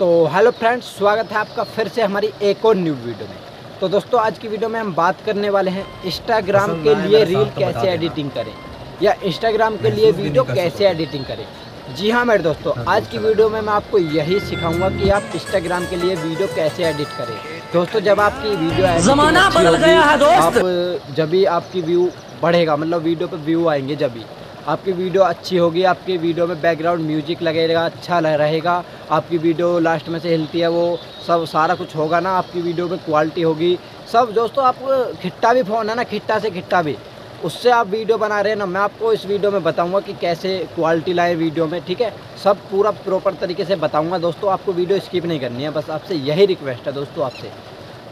तो hello friends स्वागत है आपका फिर से हमारी एक और न्यू वीडियो में। तो दोस्तों आज की वीडियो में हम बात करने वाले हैं इंस्टाग्राम के लिए रील कैसे एडिटिंग करें या इंस्टाग्राम के लिए वीडियो कैसे एडिटिंग करें। जी हाँ मेरे दोस्तों आज की वीडियो में मैं आपको यही सिखाऊँगा कि आप इंस्टाग्राम के लिए वीडियो कैसे एडिट करें। दोस्तों जब आपकी वीडियो जमाना बदल गया है दोस्त। आप जब भी आपकी व्यू बढ़ेगा मतलब वीडियो पे व्यू आएँगे जब भी आपकी वीडियो अच्छी होगी, आपकी वीडियो में बैकग्राउंड म्यूज़िक लगेगा अच्छा रहेगा। आपकी वीडियो लास्ट में से हिलती है, वो सब सारा कुछ होगा ना, आपकी वीडियो में क्वालिटी होगी। सब दोस्तों, आप खिट्टा भी फ़ोन है ना, खिट्टा से खिट्टा भी। उससे आप वीडियो बना रहे हैं ना, मैं आपको इस वीडियो में बताऊँगा कि कैसे क्वालिटी लाए वीडियो में, ठीक है? सब पूरा प्रॉपर तरीके से बताऊँगा। दोस्तों, आपको वीडियो स्किप नहीं करनी है, बस आपसे यही रिक्वेस्ट है दोस्तों आपसे।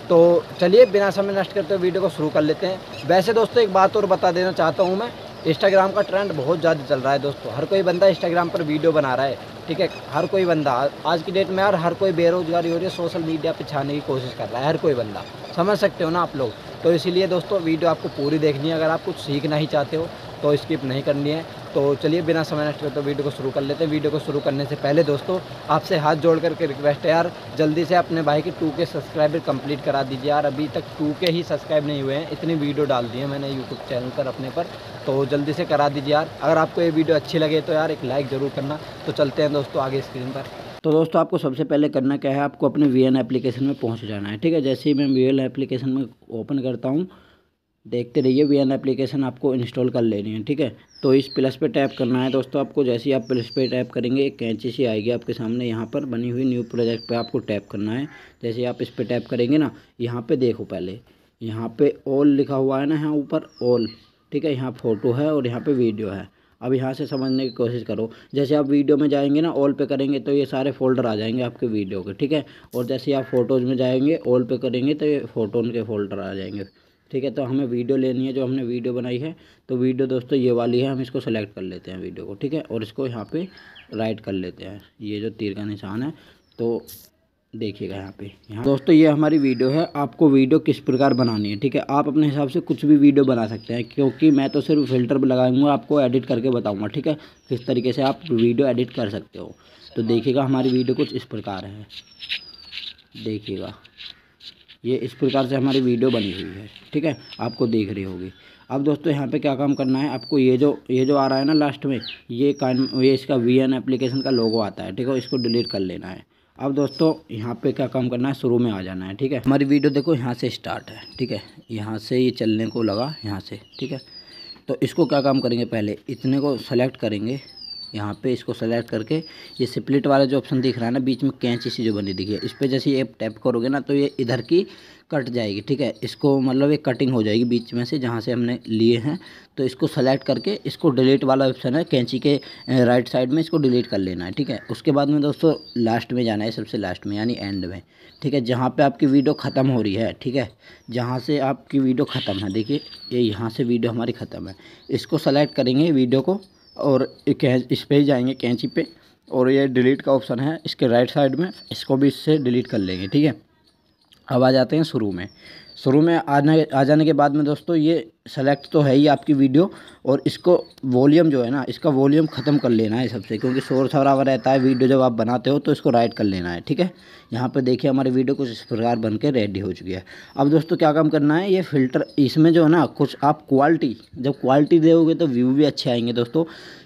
तो चलिए, बिना समय नष्ट करते हुए वीडियो को शुरू कर लेते हैं। वैसे दोस्तों, एक बात और बता देना चाहता हूँ मैं इंस्टाग्राम का ट्रेंड बहुत ज़्यादा चल रहा है दोस्तों। हर कोई बंदा इंस्टाग्राम पर वीडियो बना रहा है, ठीक है? हर कोई बंदा, आज की डेट में यार हर कोई बेरोजगारी हो रही है सोशल मीडिया पर छाने की कोशिश कर रहा है, हर कोई बंदा। समझ सकते हो ना आप लोग? तो इसीलिए दोस्तों वीडियो आपको पूरी देखनी है। अगर आप कुछ सीखना ही चाहते हो तो स्किप नहीं करनी है। तो चलिए बिना समय नष्ट करते वीडियो को शुरू कर लेते हैं। वीडियो को शुरू करने से पहले दोस्तों, आपसे हाथ जोड़ करके रिक्वेस्ट है यार, जल्दी से अपने भाई के टू के सब्सक्राइबर कंप्लीट करा दीजिए यार। अभी तक टू के ही सब्सक्राइब नहीं हुए हैं, इतनी वीडियो डाल दी है मैंने यूट्यूब चैनल पर अपने पर। तो जल्दी से करा दीजिए यार। अगर आपको ये वीडियो अच्छी लगे तो यार एक लाइक ज़रूर करना। तो चलते हैं दोस्तों आगे स्क्रीन पर। तो दोस्तों, आपको सबसे पहले करना क्या है, आपको अपने वीएन एप्लीकेशन में पहुँच जाना है। ठीक है, जैसे ही मैं वी एप्लीकेशन में ओपन करता हूँ देखते रहिए वी एन एप्लीकेशन आपको इंस्टॉल कर लेनी है, ठीक है? तो इस प्लस पे टैप करना है दोस्तों आपको, जैसे ही आप प्लस पे टैप करेंगे, एक कैंची सी आएगी आपके सामने, यहाँ पर बनी हुई न्यू प्रोजेक्ट पे आपको टैप करना है। जैसे आप इस पर टैप करेंगे ना, यहाँ पे देखो पहले, यहाँ पे ऑल लिखा हुआ है ना, यहाँ ऊपर ऑल ठीक है? यहाँ फ़ोटो है और यहाँ पर वीडियो है। अब यहाँ से समझने की कोशिश करो, जैसे आप वीडियो में जाएँगे ना ऑल पे करेंगे तो ये सारे फोल्डर आ जाएँगे आपके वीडियो के, ठीक है? और जैसे आप फ़ोटोज़ में जाएँगे ऑल पे करेंगे तो ये फ़ोटो के फोल्डर आ जाएँगे। ठीक है तो हमें वीडियो लेनी है जो हमने वीडियो बनाई है तो वीडियो दोस्तों ये वाली है, हम इसको सेलेक्ट कर लेते हैं वीडियो को, ठीक है, और इसको यहाँ पे राइट कर लेते हैं। ये जो तीर का निशान है तो देखिएगा यहाँ पे, यहाँ दोस्तों ये हमारी वीडियो है, आपको वीडियो किस प्रकार बनानी है, ठीक है, आप अपने हिसाब से कुछ भी वीडियो बना सकते हैं, क्योंकि मैं तो सिर्फ़ फ़िल्टर लगाऊँगा, आपको एडिट करके बताऊँगा, ठीक है, किस तरीके से आप वीडियो एडिट कर सकते हो। तो देखिएगा हमारी वीडियो कुछ इस प्रकार है, देखिएगा। ये इस प्रकार से हमारी वीडियो बनी हुई है, ठीक है? आपको देख रही होगी। अब दोस्तों, यहाँ पे क्या काम करना है? आपको ये जो ये जो आ रहा है ना लास्ट में, ये कान, ये इसका वी एन एप्लीकेशन का लोगो आता है, ठीक है? इसको डिलीट कर लेना है। अब दोस्तों, यहाँ पे क्या काम करना है? शुरू में आ जाना है, ठीक है? हमारी वीडियो देखो, यहाँ से स्टार्ट है, ठीक है? यहाँ से ये चलने को लगा, यहाँ से, ठीक है? तो इसको क्या काम करेंगे पहले? इतने को सेलेक्ट करेंगे यहाँ पे इसको सेलेक्ट करके ये स्प्लिट वाला जो ऑप्शन दिख रहा है ना, बीच में कैंची सी जो बनी दिखी है, इस पर जैसे ये टैप करोगे ना तो ये इधर की कट जाएगी, ठीक है? इसको मतलब एक कटिंग हो जाएगी बीच में से, जहाँ से हमने लिए हैं। तो इसको सेलेक्ट करके इसको डिलीट वाला ऑप्शन है, कैंची के राइट साइड में इसको डिलीट कर लेना है, ठीक है? उसके बाद में दोस्तों लास्ट में जाना है, सबसे लास्ट में, यानी एंड में, ठीक है? जहाँ पर आपकी वीडियो ख़त्म हो रही है, ठीक है? जहाँ से आपकी वीडियो ख़त्म है, देखिए, ये यहाँ से वीडियो हमारी ख़त्म है। इसको सेलेक्ट करेंगे वीडियो को और इस पर ही जाएँगे कैंची पे, और ये डिलीट का ऑप्शन है इसके राइट साइड में, इसको भी इससे डिलीट कर लेंगे, ठीक है? अब आ जाते हैं शुरू में। शुरू में आने आ जाने के बाद में दोस्तों ये सेलेक्ट तो है ही आपकी वीडियो और इसको वॉल्यूम जो है ना, इसका वॉल्यूम ख़त्म कर लेना है सबसे, क्योंकि शोर शराबा रहता है वीडियो जब आप बनाते हो तो इसको राइट कर लेना है, ठीक है? यहाँ पे देखिए हमारी वीडियो कुछ इस प्रकार बन के रेडी हो चुकी है। अब दोस्तों क्या काम करना है, ये फ़िल्टर इसमें जो है ना, कुछ आप क्वालिटी जब क्वालिटी दोगे तो व्यू भी अच्छे आएँगे दोस्तों।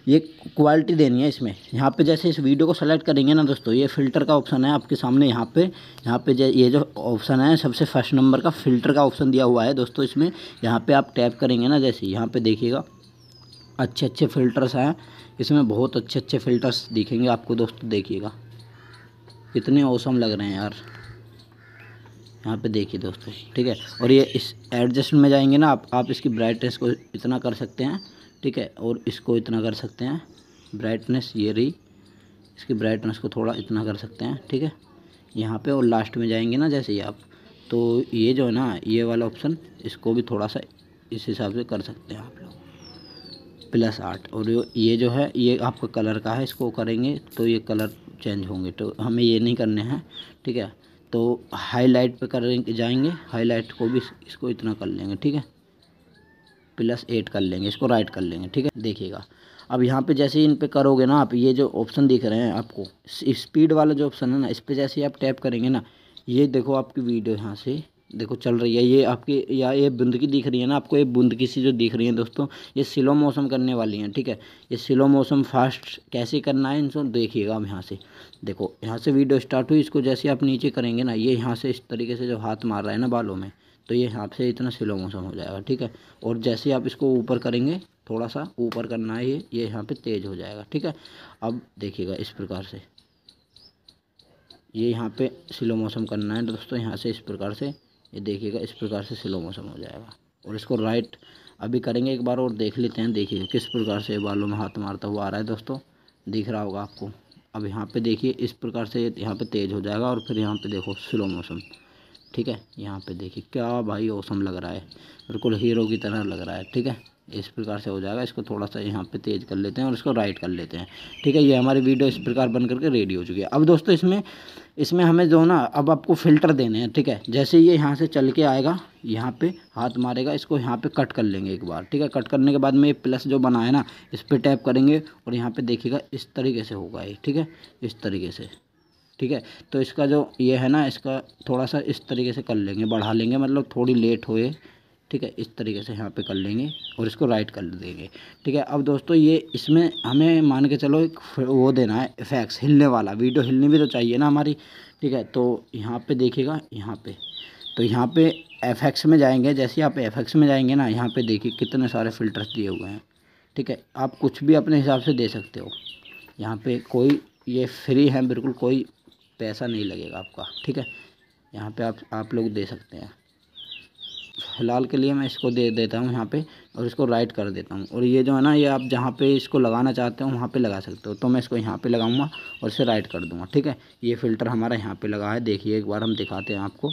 ये क्वालिटी देनी है इसमें। यहाँ पे जैसे इस वीडियो को सेलेक्ट करेंगे ना दोस्तों, ये फ़िल्टर का ऑप्शन है आपके सामने यहाँ पे। यहाँ पे ये जो ऑप्शन है, सबसे फ़र्स्ट नंबर का फ़िल्टर का ऑप्शन दिया हुआ है दोस्तों इसमें। यहाँ पे आप टैप करेंगे ना, जैसे यहाँ पे देखिएगा अच्छे अच्छे फ़िल्टर्स हैं। इसमें बहुत अच्छे अच्छे फ़िल्टर्स दिखेंगे आपको दोस्तों, देखिएगा। कितने औसम लग रहे हैं यार। यहाँ पे देखिए दोस्तों, ठीक है? और ये इस एडजस्ट में जाएँगे ना, आप आप इसकी ब्राइटनेस को इतना कर सकते हैं, ठीक है? और इसको इतना कर सकते हैं ब्राइटनेस ये रही, इसकी ब्राइटनेस को थोड़ा इतना कर सकते हैं, ठीक है? यहाँ पे और लास्ट में जाएँगे ना, जैसे ही आप तो ये जो है ना, ये वाला ऑप्शन इसको भी थोड़ा सा इस हिसाब से कर सकते हैं आप लोग। प्लस आठ। और ये जो है, ये आपका कलर का है, इसको करेंगे तो ये कलर चेंज होंगे। तो हमें ये नहीं करने हैं, ठीक है? तो हाईलाइट पे कर, जाएँगे हाईलाइट को भी इसको इतना कर लेंगे, ठीक है? प्लस एट कर लेंगे, इसको राइट कर लेंगे, ठीक है? देखिएगा। अब यहाँ पे जैसे ही इन पे करोगे ना, आप ये जो ऑप्शन दिख रहे हैं आपको स्पीड वाला जो ऑप्शन है ना, इस पर जैसे ही आप टैप करेंगे ना, ये देखो आपकी वीडियो यहाँ से देखो, चल रही है। ये आपकी, या ये बूंद की दिख रही है ना, आपको ये बूंद की सी जो दिख रही है दोस्तों, ये स्लो मौसम करने वाली हैं, ठीक है? ये स्लो मौसम फास्ट कैसे करना है इनको देखिएगा हम यहाँ से। देखो, यहाँ से वीडियो स्टार्ट हुई, इसको जैसे आप नीचे करेंगे ना, ये यहाँ से इस तरीके से जो हाथ मार रहा है ना बालों में तो ये यहाँ से इतना स्लो मौसम हो जाएगा, ठीक है? और जैसे आप इसको ऊपर करेंगे थोड़ा सा ऊपर करना है ये ये यहाँ पे तेज़ हो जाएगा, ठीक है? अब देखिएगा इस प्रकार से। ये यहाँ पे स्लो मौसम करना है दोस्तों, यहाँ से इस प्रकार से। ये देखिएगा, इस प्रकार से स्लो मोशन हो जाएगा। और इसको राइट अभी करेंगे एक बार और देख लेते हैं, देखिए किस प्रकार से बालों में हाथ मारता हुआ आ रहा है दोस्तों। दिख रहा होगा आपको। अब यहाँ पे देखिए, इस प्रकार से यहाँ पे तेज़ हो जाएगा और फिर यहाँ पे देखो स्लो मोशन ठीक है? यहाँ पे देखिए, क्या भाई औसम लग रहा है। बिल्कुल हीरो की तरह लग रहा है। ठीक है? इस प्रकार से हो जाएगा। इसको थोड़ा सा यहाँ पे तेज़ कर लेते हैं और इसको राइट कर लेते हैं। ठीक है, ये हमारी वीडियो इस प्रकार बन करके रेडी हो चुकी है। अब दोस्तों इसमें इसमें हमें जो ना, अब आपको फ़िल्टर देने हैं। ठीक है, जैसे ये यहाँ से चल के आएगा, यहाँ पे हाथ मारेगा, इसको यहाँ पे कट कर लेंगे एक बार। ठीक है, कट करने के बाद में ये प्लस जो बना है ना, इस पर टैप करेंगे और यहाँ पर देखिएगा, इस तरीके से होगा ये। ठीक है, इस तरीके से। ठीक है तो इसका जो ये है ना, इसका थोड़ा सा इस तरीके से कर लेंगे, बढ़ा लेंगे। मतलब थोड़ी लेट होए ठीक है, इस तरीके से यहाँ पे कर लेंगे और इसको राइट कर देंगे। ठीक है, अब दोस्तों ये इसमें हमें मान के चलो एक वो देना है इफेक्ट्स हिलने वाला वीडियो हिलनी भी तो चाहिए ना हमारी। ठीक है तो यहाँ पे देखिएगा, यहाँ पे। तो यहाँ पे एफ़ में जाएँगे, जैसे आप एफ़ में जाएँगे ना, यहाँ पे देखिए कितने सारे फ़िल्टर्स दिए हुए हैं। ठीक है, आप कुछ भी अपने हिसाब से दे सकते हो। यहाँ पे कोई, ये फ्री है, बिल्कुल कोई पैसा नहीं लगेगा आपका। ठीक है, यहाँ पे आप आप लोग दे सकते हैं। फ़िलहाल के लिए मैं इसको दे देता हूँ यहाँ पे और इसको राइट कर देता हूँ। और ये जो है ना, ये आप जहाँ पे इसको लगाना चाहते हो, वहाँ पे लगा सकते हो। तो मैं इसको यहाँ पे लगाऊँगा और इसे राइट कर दूँगा, ठीक है? ये फ़िल्टर हमारा यहाँ पे लगा है। देखिए, एक बार हम दिखाते हैं आपको।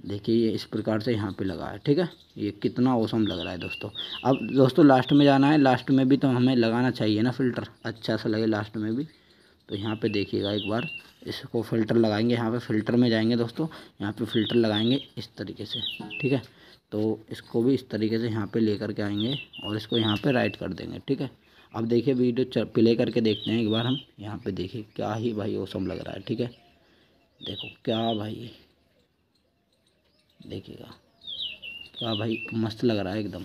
देखिए, ये इस प्रकार से यहाँ पे लगा है, ठीक है? ये कितना औसम लग रहा है दोस्तों। अब दोस्तों लास्ट में जाना है। लास्ट में भी तो हमें लगाना चाहिए ना फ़िल्टर अच्छा सा लगे लास्ट में भी। तो यहाँ पे देखिएगा एक बार, इसको फ़िल्टर लगाएँगे, यहाँ पे फ़िल्टर में जाएँगे दोस्तों, यहाँ पे फ़िल्टर लगाएँगे इस तरीके से, ठीक है? तो इसको भी इस तरीके से यहाँ पे लेकर के आएँगे और इसको यहाँ पे राइट कर देंगे, ठीक है? अब देखिए वीडियो प्ले करके देखते हैं एक बार हम, यहाँ पे देखिए क्या ही भाई ओसम लग रहा है, ठीक है? देखो क्या भाई, देखिएगा, क्या भाई मस्त लग रहा है एकदम।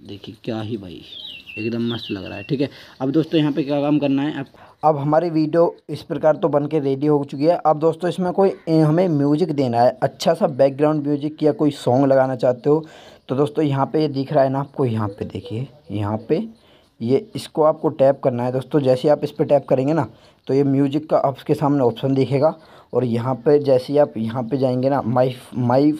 देखिए, क्या ही भाई, एकदम मस्त लग रहा है, ठीक है? अब दोस्तों, यहाँ पे क्या काम करना है? आप अब हमारी वीडियो इस प्रकार तो बन के रेडी हो चुकी है। अब दोस्तों, इसमें कोई हमें म्यूज़िक देना है। अच्छा सा बैकग्राउंड म्यूज़िक या कोई सॉन्ग लगाना चाहते हो तो दोस्तों, यहाँ पे ये दिख रहा है ना आपको, यहाँ पे देखिए, यहाँ पे ये इसको आपको टैप करना है। दोस्तों, जैसे आप इस पर टैप करेंगे ना तो ये म्यूज़िक का आपके सामने ऑप्शन दिखेगा। और यहाँ पे जैसे ही आप यहाँ पे जाएँगे ना माई माई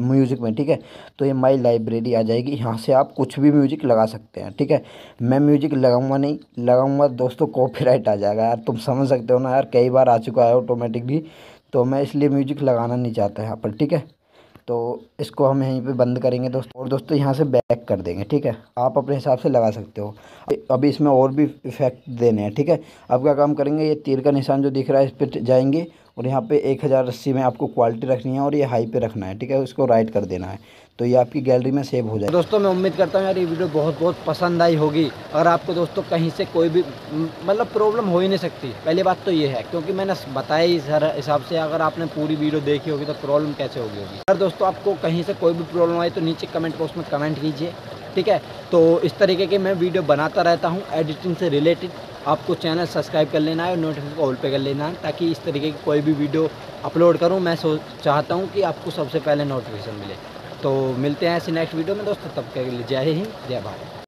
म्यूज़िक में, ठीक है? तो ये माई लाइब्रेरी आ जाएगी। यहाँ से आप कुछ भी म्यूज़िक लगा सकते हैं, ठीक है? मैं म्यूज़िक लगाऊँगा नहीं, लगाऊँगा दोस्तों कॉपीराइट आ जाएगा यार। तुम समझ सकते हो ना यार, कई बार आ चुका है ऑटोमेटिकली तो मैं इसलिए म्यूज़िक लगाना नहीं चाहता यहाँ पर, ठीक है? तो इसको हम यहीं पे बंद करेंगे दोस्तों। और दोस्तों, यहाँ से बैक कर देंगे, ठीक है? आप अपने हिसाब से लगा सकते हो। अभी इसमें और भी इफ़ेक्ट देने हैं, ठीक है? अब क्या काम करेंगे? ये तीर का निशान जो दिख रहा है, इस पर जाएँगे और यहाँ पे एक हज़ार अस्सी में आपको क्वालिटी रखनी है और ये हाई पे रखना है, ठीक है? उसको राइट कर देना है। तो ये आपकी गैलरी में सेव हो जाए दोस्तों, मैं उम्मीद करता हूँ यार ये वीडियो बहुत बहुत पसंद आई होगी। अगर आपको दोस्तों, कहीं से कोई भी मतलब प्रॉब्लम हो ही नहीं सकती। पहली बात तो ये है, क्योंकि मैंने बताया इस हिसाब से अगर आपने पूरी वीडियो देखी होगी तो प्रॉब्लम कैसे होगी होगी। अगर दोस्तों, आपको कहीं से कोई भी प्रॉब्लम आई तो नीचे कमेंट बॉक्स में कमेंट कीजिए, ठीक है? तो इस तरीके के मैं वीडियो बनाता रहता हूँ एडिटिंग से रिलेटेड आपको चैनल सब्सक्राइब कर लेना है और नोटिफिकेशन ऑल पे कर लेना है, ताकि इस तरीके की कोई भी वीडियो अपलोड करूँ, मैं सोच चाहता हूँ कि आपको सबसे पहले नोटिफिकेशन मिले। तो मिलते हैं ऐसे नेक्स्ट वीडियो में, दोस्तों, तब के लिए जय हिंद, जय भारत।